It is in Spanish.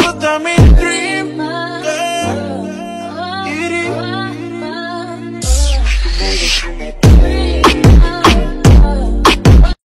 But I'm in dream.